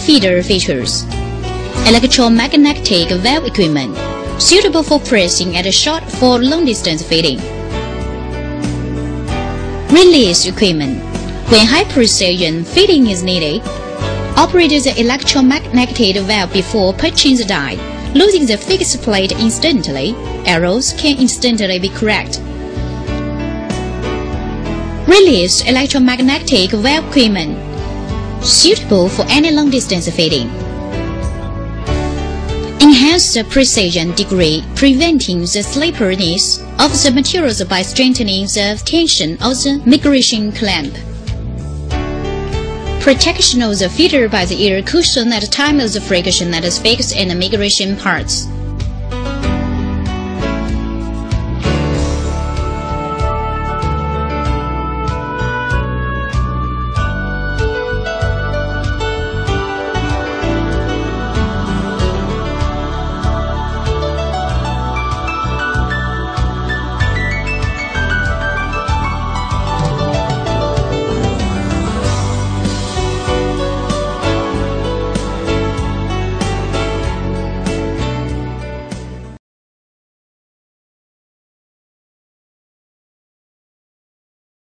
feeder features. Electromagnetic valve equipment, suitable for pressing at short for long distance feeding. Release equipment. When high precision feeding is needed, operate the electromagnetic valve before punching the die. Losing the fixed plate instantly, errors can instantly be corrected. Release electromagnetic valve equipment, suitable for any long distance feeding. Enhance the precision degree, preventing the slipperiness of the materials by strengthening the tension of the migration clamp. Protection of the feeder by the ear cushion at the time of the friction that is fixed in the migration parts.